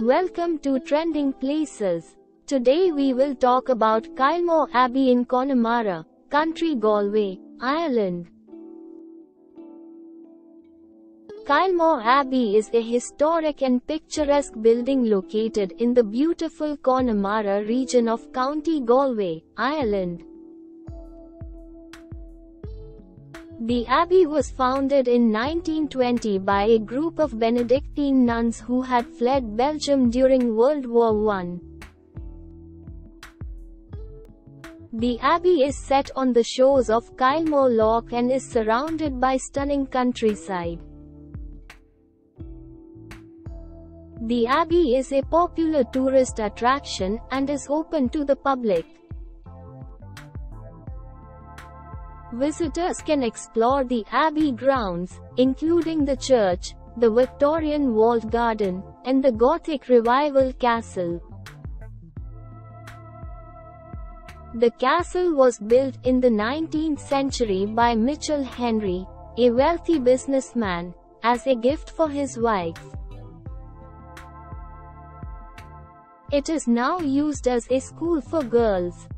Welcome to Trending Places. Today we will talk about Kylemore Abbey in Connemara, County Galway, Ireland. Kylemore Abbey is a historic and picturesque building located in the beautiful Connemara region of County Galway, Ireland. The abbey was founded in 1920 by a group of Benedictine nuns who had fled Belgium during World War I. The abbey is set on the shores of Kylemore Loch and is surrounded by stunning countryside. The abbey is a popular tourist attraction and is open to the public. Visitors can explore the Abbey grounds, including the church, the Victorian walled garden, and the Gothic Revival castle. The castle was built in the 19th century by Mitchell Henry, a wealthy businessman, as a gift for his wife. It is now used as a school for girls.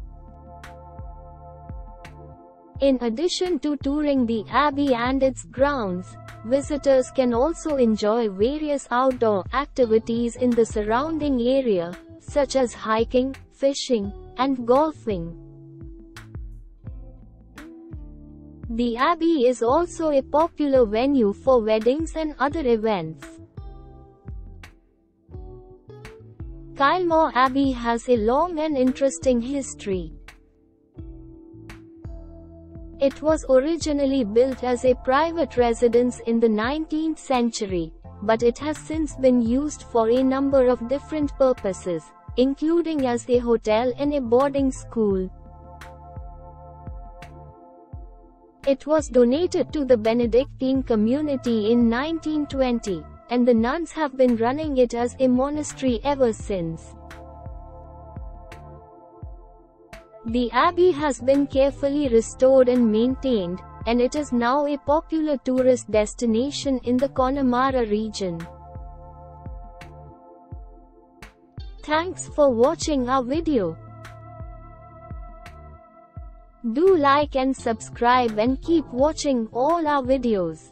In addition to touring the abbey and its grounds, visitors can also enjoy various outdoor activities in the surrounding area, such as hiking, fishing, and golfing. The abbey is also a popular venue for weddings and other events. Kylemore Abbey has a long and interesting history. It was originally built as a private residence in the 19th century, but it has since been used for a number of different purposes, including as a hotel and a boarding school. It was donated to the Benedictine community in 1920, and the nuns have been running it as a monastery ever since. The abbey has been carefully restored and maintained, and it is now a popular tourist destination in the Connemara region. Thanks for watching our video. Do like and subscribe and keep watching all our videos.